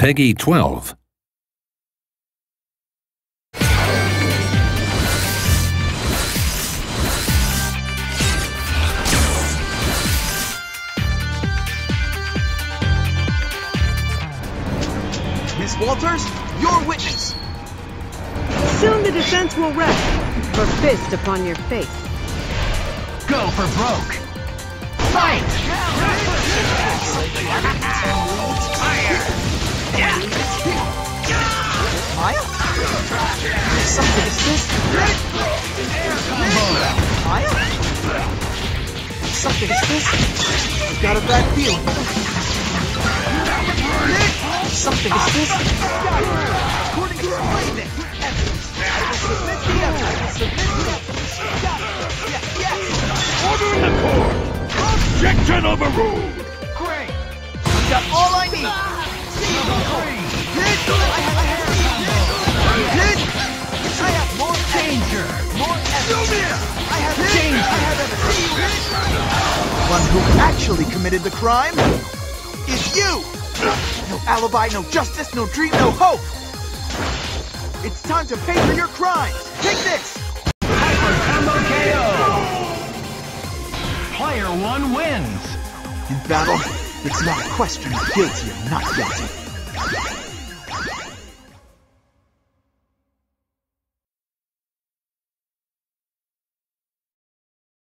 Peggy 12. Miss Walters, your witness. Soon the defense will rest, for fist upon your face. Go for broke. Fight! Something is this? Maya? Something is this? I've got a bad feeling. Something is this? According to witness, evidence. I will submit the evidence. Submit the evidence. Got it. Yeah, yes. Order in the court! Objection overruled! Great. Got all I need. One who actually committed the crime is you. No alibi, no justice, no dream, no hope. It's time to pay for your crimes. Take this. Combo KO! Player one wins! In battle, it's not a question of guilty or not guilty.